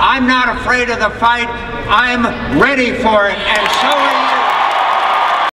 I'm not afraid of the fight. I'm ready for it, and so